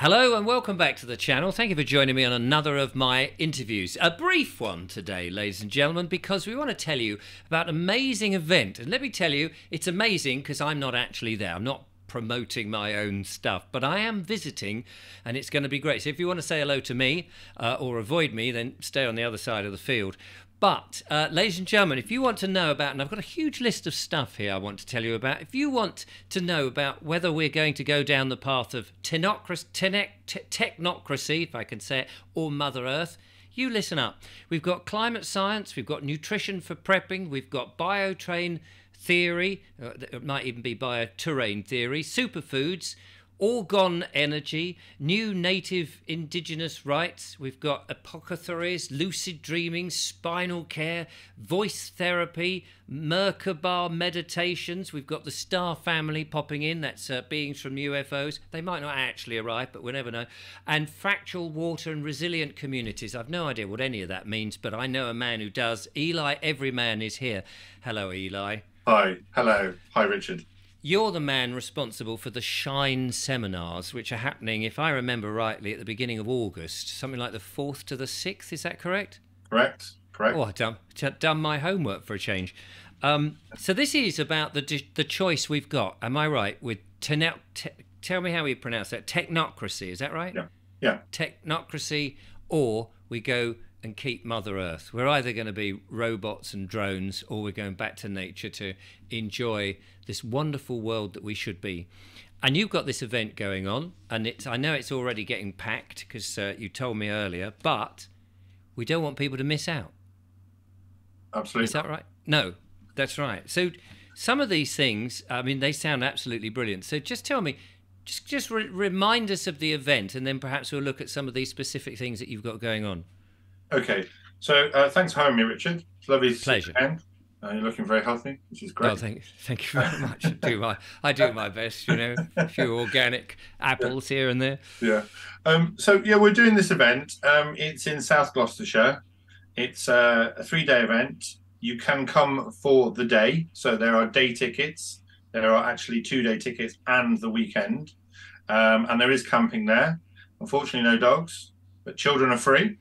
Hello and welcome back to the channel. Thank you for joining me on another of my interviews. A brief one today, ladies and gentlemen, because we want to tell you about an amazing event. And let me tell you, it's amazing because I'm not actually there. I'm not promoting my own stuff, but I am visiting and it's going to be great. So if you want to say hello to me uh, or avoid me, then stay on the other side of the field. But, uh, ladies and gentlemen, if you want to know about, and I've got a huge list of stuff here I want to tell you about, if you want to know about whether we're going to go down the path of tenocracy, technocracy, if I can say it, or Mother Earth, you listen up. We've got climate science, we've got nutrition for prepping, we've got biotrain theory, uh, it might even be bioterrain theory, superfoods, Orgone energy, new native indigenous rights. We've got apothecaries, lucid dreaming, spinal care, voice therapy, Merkaba meditations. We've got the star family popping in. That's uh, beings from UFOs. They might not actually arrive, but we never know. And fractal water and resilient communities. I've no idea what any of that means, but I know a man who does. Eli Everyman is here. Hello, Eli. Hi. Hello. Hi, Richard. You're the man responsible for the Shine seminars, which are happening, if I remember rightly, at the beginning of August, something like the 4th to the 6th. Is that correct? Correct. Correct. Oh, I've done, done my homework for a change. Um, so this is about the the choice we've got. Am I right? With te- tell me how we pronounce that. Technocracy. Is that right? Yeah. Yeah. Technocracy, or we go and keep Mother Earth. We're either going to be robots and drones or we're going back to nature to enjoy this wonderful world that we should be. And you've got this event going on, and it's I know it's already getting packed because uh, you told me earlier, but we don't want people to miss out. Absolutely. Is that right? No, that's right. So some of these things, I mean, they sound absolutely brilliant. So just tell me, just just re- remind us of the event, and then perhaps we'll look at some of these specific things that you've got going on. Okay. So uh, thanks for having me, Richard. It's lovely to Pleasure. see you uh, you're looking very healthy, which is great. Oh, thank, thank you very much. I do my I do my best, you know, a few organic apples yeah. here and there. Yeah. Um, so yeah, we're doing this event. Um, it's in South Gloucestershire. It's uh, a three-day event. You can come for the day. So there are day tickets. There are actually two-day tickets and the weekend. Um, and there is camping there. Unfortunately, no dogs, but children are free.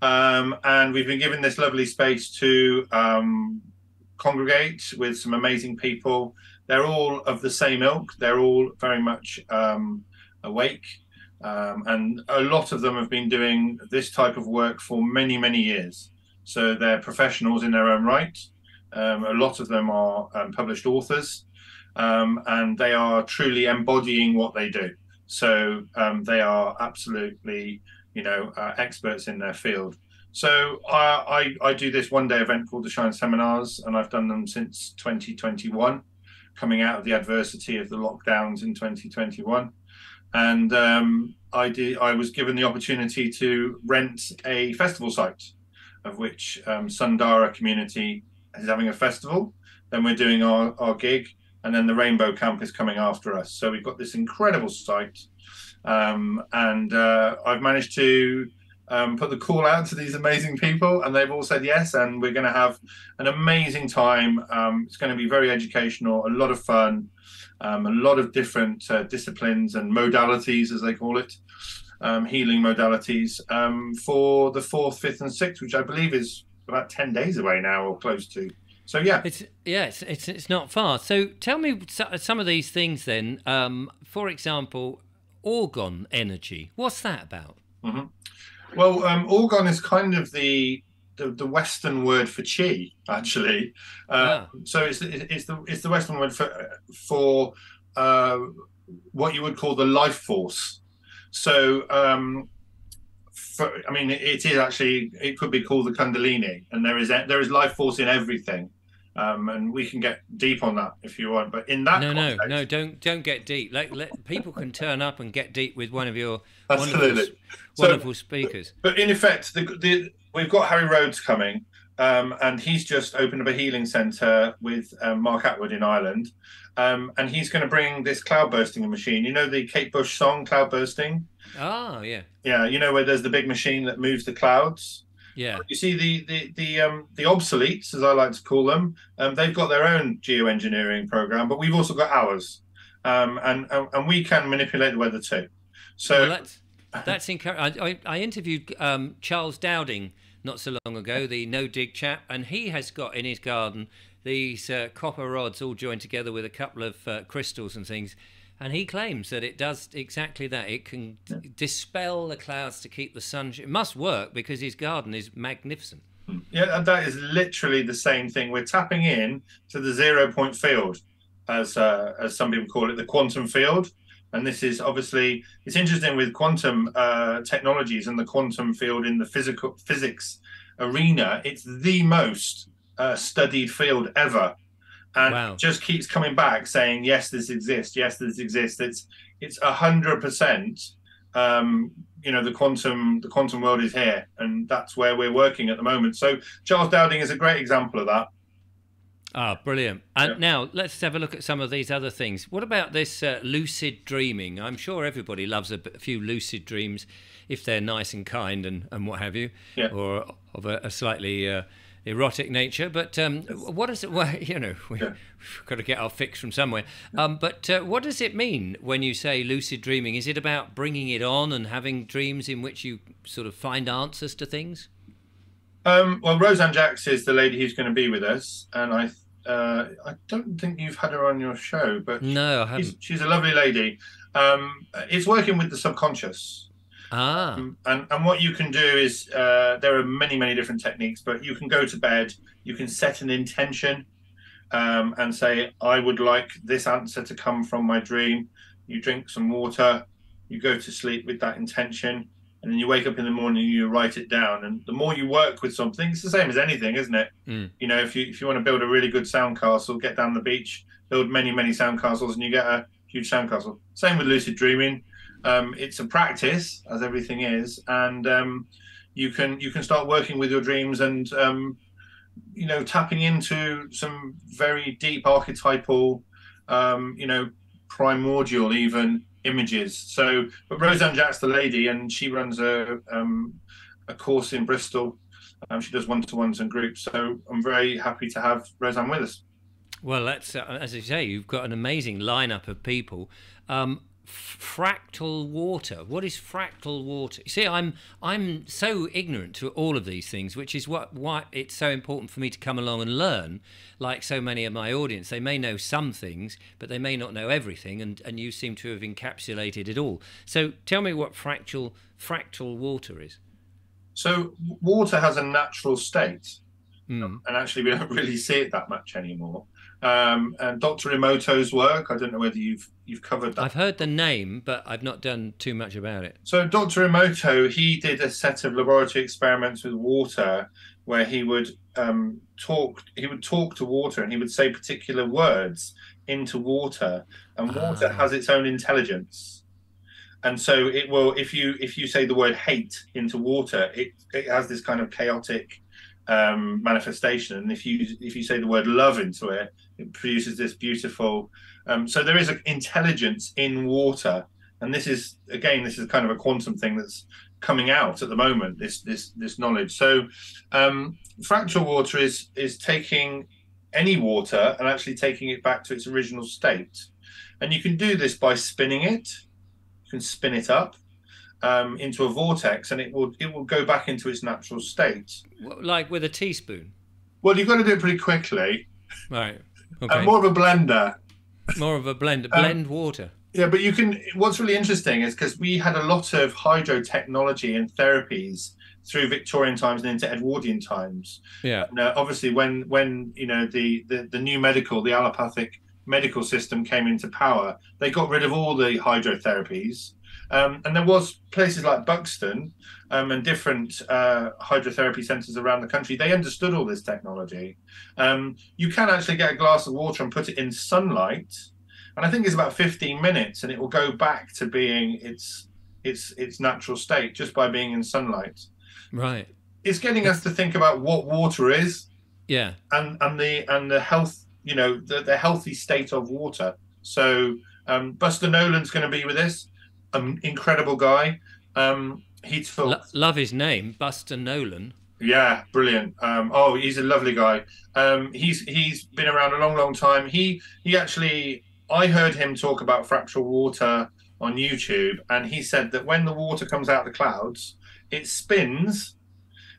Um, and we've been given this lovely space to um, congregate with some amazing people. They're all of the same ilk. They're all very much um, awake. Um, and a lot of them have been doing this type of work for many, many years. So they're professionals in their own right. Um, a lot of them are um, published authors, and they are truly embodying what they do. So they are absolutely you know, uh, experts in their field. So uh, I, I do this one day event called the Shine Seminars, and I've done them since 2021, coming out of the adversity of the lockdowns in 2021. And um, I did. I was given the opportunity to rent a festival site, of which um, Sundara Community is having a festival. Then we're doing our, our gig, and then the Rainbow Camp is coming after us. So we've got this incredible site um, and uh, I've managed to um, put the call out to these amazing people, and they've all said yes. And we're going to have an amazing time. Um, it's going to be very educational, a lot of fun, um, a lot of different uh, disciplines and modalities, as they call it, um, healing modalities um, for the fourth, fifth, and sixth, which I believe is about ten days away now or close to. So yeah, it's yeah, it's it's, it's not far. So tell me some of these things then. Um, for example, orgone energy. What's that about? Mm-hmm. Well, um, orgone is kind of the, the, the Western word for chi, actually. Uh, ah. So it's it's the it's the Western word for for uh, what you would call the life force. So. Um, for, I mean, it is actually. It could be called the Kundalini, and there is there is life force in everything. Um, and we can get deep on that if you want. But in that, no, context, no, no, don't don't get deep. Let, let people can turn up and get deep with one of your absolutely wonderful, so, wonderful speakers. But in effect, the, the, we've got Harry Rhodes coming, um, and he's just opened up a healing centre with um, Mark Atwood in Ireland, um, and he's going to bring this cloud bursting machine. You know the Kate Bush song "Cloud Bursting." Oh yeah. Yeah, you know where there's the big machine that moves the clouds. Yeah. You see the the the um the obsoletes, as I like to call them, um, they've got their own geoengineering program, but we've also got ours, um, and and, and we can manipulate the weather too. So well, that's that's encouraging. I, I, interviewed um, Charles Dowding not so long ago, the no dig chap, and he has got in his garden these uh, copper rods all joined together with a couple of uh, crystals and things. And he claims that it does exactly that. It can yeah. dispel the clouds to keep the sun. It must work because his garden is magnificent. Yeah, that is literally the same thing. We're tapping in to the zero point field, as uh, as some people call it, the quantum field. And this is obviously it's interesting with quantum uh, technologies and the quantum field in the physical physics arena. It's the most uh, studied field ever, and wow. just keeps coming back saying yes, this exists. Yes, this exists. It's it's a hundred percent. Um, you know the quantum the quantum world is here, and that's where we're working at the moment. So Charles Dowding is a great example of that. Ah, brilliant. And yeah. now let's have a look at some of these other things. What about this uh, lucid dreaming? I'm sure everybody loves a, few lucid dreams if they're nice and kind and, and what have you, yeah. or of a, a slightly uh, erotic nature. But um, what is it? Well, you know, we, have got to get our fix from somewhere. Um, but uh, what does it mean when you say lucid dreaming? Is it about bringing it on and having dreams in which you sort of find answers to things? Um, well, Roseanne Jacks is the lady who's going to be with us, and I uh, I don't think you've had her on your show, but no, I haven't. She's, she's a lovely lady. Um, it's working with the subconscious. Ah. Um, and and what you can do is uh, there are many many different techniques, but you can go to bed. You can set an intention um, and say, I would like this answer to come from my dream. You drink some water. You go to sleep with that intention and then you wake up in the morning and you write it down and the more you work with something it's the same as anything isn't it mm. you know if you if you want to build a really good sound castle get down the beach build many many sound castles and you get a huge sound castle same with lucid dreaming um, it's a practice as everything is and um, you can you can start working with your dreams and um, you know tapping into some very deep archetypal um, you know primordial even images. So, but Roseanne Jack's the lady, and she runs a um, a course in Bristol. She does one to ones and groups. So I'm very happy to have Roseanne with us. Well, that's uh, as you say, you've got an amazing lineup of people. Um, fractal water. What is fractal water? You see, I'm I'm so ignorant to all of these things, which is what why it's so important for me to come along and learn. Like so many of my audience, they may know some things, but they may not know everything, and and you seem to have encapsulated it all. So tell me what fractal fractal water is. So water has a natural state, mm. and actually we don't really see it that much anymore um, and Dr. Emoto's work. I don't know whether you've you've covered that. I've heard the name, but I've not done too much about it. So Dr. Emoto, he did a set of laboratory experiments with water, where he would um, talk. He would talk to water, and he would say particular words into water, and water ah. has its own intelligence. And so it will, if you if you say the word hate into water, it it has this kind of chaotic um, manifestation. And if you if you say the word love into it, it produces this beautiful. Um, so there is an intelligence in water, and this is again this is kind of a quantum thing that's coming out at the moment. This this this knowledge. So um, fractal water is is taking any water and actually taking it back to its original state, and you can do this by spinning it. You can spin it up um, into a vortex, and it will it will go back into its natural state. Like with a teaspoon. Well, you've got to do it pretty quickly. Right. Okay. more of a blender. More of a blend. Um, blend um, water. Yeah, but you can. What's really interesting is because we had a lot of hydro technology and therapies through Victorian times and into Edwardian times. Yeah. And, uh, obviously, when when you know the, the the new medical, the allopathic medical system came into power, they got rid of all the hydrotherapies um, and there was places like Buxton um, and different uh, hydrotherapy centres around the country. They understood all this technology. Um, you can actually get a glass of water and put it in sunlight, and I think it's about 15 minutes, and it will go back to being its its its natural state just by being in sunlight. Right. It's getting us to think about what water is. Yeah. And and the and the health, you know, the, the healthy state of water. So um, Buster Nolan's going to be with us an incredible guy. Um, he took Lo- love his name, Buster Nolan. Yeah, brilliant. Um, oh, he's a lovely guy. Um, he's he's been around a long, long time. He he actually, I heard him talk about fractal water on YouTube, and he said that when the water comes out of the clouds, it spins,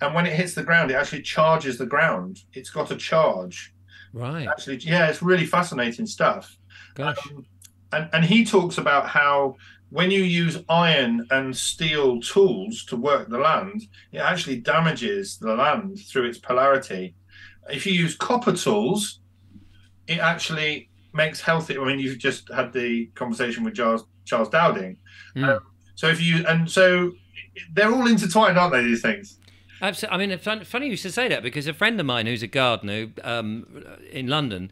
and when it hits the ground, it actually charges the ground. It's got a charge. Right. Actually, yeah, it's really fascinating stuff. Gosh. Um, and and he talks about how when you use iron and steel tools to work the land, it actually damages the land through its polarity. If you use copper tools, it actually makes healthy. I mean, you've just had the conversation with Charles Charles Dowding. Mm. Um, so if you and so they're all intertwined, aren't they? These things. Absolutely. I mean, it's funny you should say that because a friend of mine who's a gardener um, in London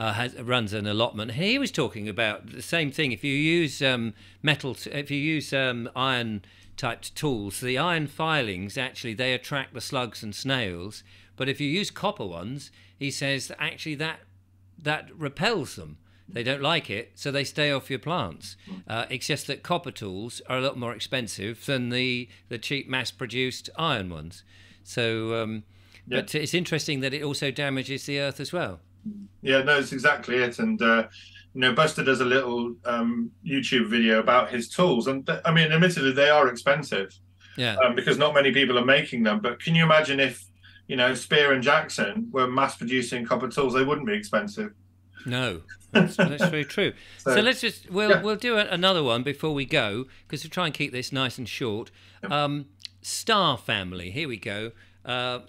uh, has runs an allotment. He was talking about the same thing. If you use um, metal, if you use um, iron typed tools, the iron filings actually they attract the slugs and snails. But if you use copper ones, he says that actually that that repels them. They don't like it, so they stay off your plants. Uh, it's just that copper tools are a lot more expensive than the, the cheap mass-produced iron ones. So, um, Yeah. but it's interesting that it also damages the earth as well. Yeah, no, it's exactly it. And uh, you know, Buster does a little um, YouTube video about his tools, and th- I mean, admittedly, they are expensive Yeah, um, because not many people are making them. But can you imagine if you know Spear and Jackson were mass producing copper tools? They wouldn't be expensive. no, that's, that's very true. So, So- let's just we'll yeah. we'll do a, another one before we go because we try and keep this nice and short. Um, Star Family. Here we go. Uh,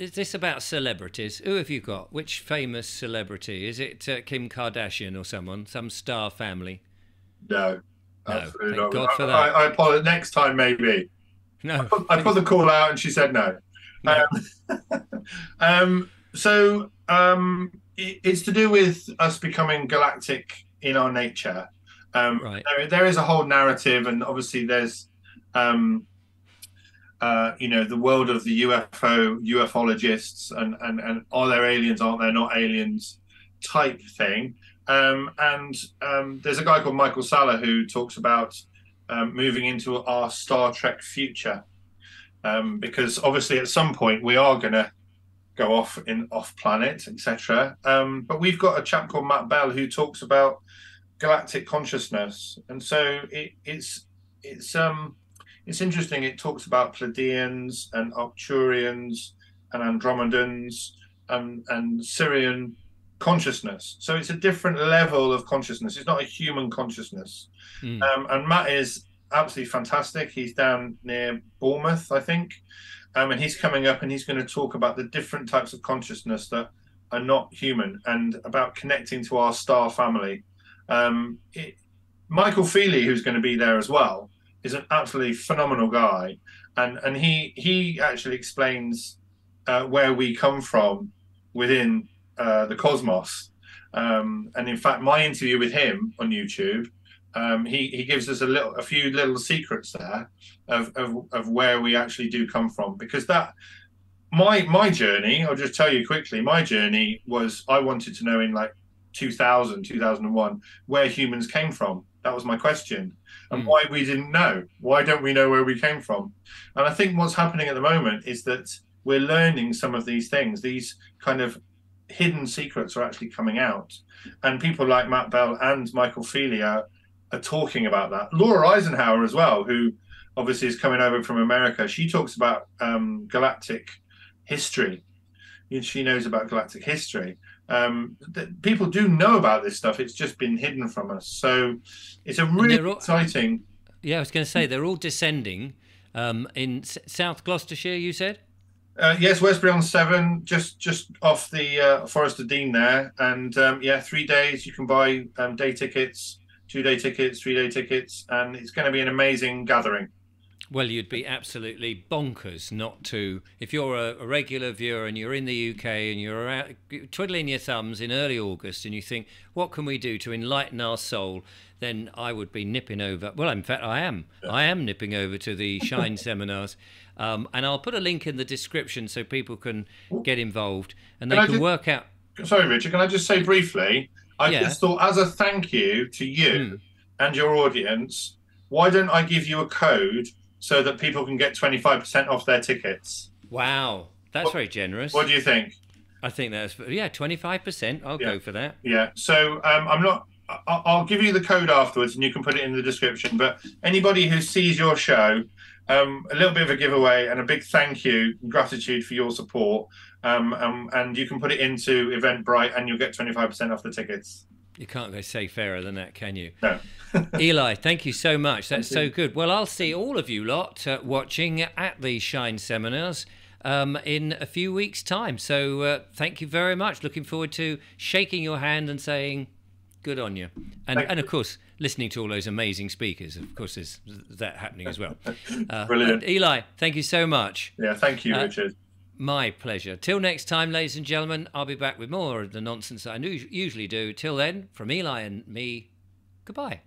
is this about celebrities? Who have you got? Which famous celebrity? Is it uh, Kim Kardashian or someone? Some star family? No, No, absolutely thank not. God for I, that. I, I apologize. Next time, maybe. No. I put the call out, and she said no. No. Um, um, so um, it, it's to do with us becoming galactic in our nature. Um, Right. there, there is a whole narrative, and obviously there's, um, uh, you know, the world of the UFO ufologists, and and and are there aliens? Aren't there not aliens? Type thing. Um, and um, there's a guy called Michael Salla who talks about um, moving into our Star Trek future, um, because obviously at some point we are going to go off in off planet, etc. Um, but we've got a chap called Matt Bell who talks about galactic consciousness, and so it, it's it's um it's interesting. It talks about Pleiadians and Arcturians and Andromedans and and Sirian consciousness. So it's a different level of consciousness. It's not a human consciousness. Mm. Um, and Matt is absolutely fantastic. He's down near Bournemouth, I think. Um, and he's coming up and he's going to talk about the different types of consciousness that are not human and about connecting to our star family. Um, it, Michael Feely, who's going to be there as well, is an absolutely phenomenal guy, and and he he actually explains uh, where we come from within uh, the cosmos. Um, and in fact, my interview with him on YouTube, um, he he gives us a little a few little secrets there of, of of where we actually do come from. Because that my my journey i'll just tell you quickly my journey was i wanted to know in like 2000 2001 where humans came from that was my question. And Mm. why we didn't know. Why don't we know where we came from? And i think what's happening at the moment is that we're learning some of these things. These kind of hidden secrets are actually coming out. And people like matt bell and michael feely are, are talking about that. Laura eisenhower as well who obviously is coming over from america. She talks about um, galactic history. She knows about galactic history um, th- people do know about this stuff it's just been hidden from us so it's a really all- exciting Yeah, I was going to say they're all descending um, in S- South Gloucestershire. You said. Uh, yes, Westbury on Severn, just just off the uh, Forest of Dean there, and um, yeah, three days you can buy um, day tickets, two day tickets, three day tickets, and it's going to be an amazing gathering. Well, you'd be absolutely bonkers not to. If you're a, a regular viewer and you're in the UK and you're out, twiddling your thumbs in early August and you think, what can we do to enlighten our soul? Then I would be nipping over. Well, in fact, I am. I am nipping over to the Shine seminars. Um, and I'll put a link in the description so people can get involved and they Can can just- work out. Sorry, Richard, can I just say briefly? I Yeah. just thought, as a thank you to you Hmm. and your audience, why don't I give you a code so that people can get twenty five percent off their tickets? Wow, that's What- very generous. What do you think? I think that's yeah, twenty five percent. I'll Yeah. go for that. Yeah. So um, I'm not. I'll give you the code afterwards, and you can put it in the description. But anybody who sees your show, um, a little bit of a giveaway and a big thank you, and gratitude for your support. Um, um, and you can put it into Eventbrite, and you'll get twenty five percent off the tickets. You can't go say fairer than that, can you? No. Eli, thank you so much. That's so good. Well, I'll see all of you lot uh, watching at the Shine seminars um, in a few weeks' time. So uh, thank you very much. Looking forward to shaking your hand and saying good on you. And, Thank and of course, listening to all those amazing speakers. Of course, there's that happening as well. Uh, Brilliant. Eli, thank you so much. Yeah, thank you, Uh, Richard. My pleasure. Till next time, ladies and gentlemen, I'll be back with more of the nonsense I usually do. Till then, from Eli and me, goodbye.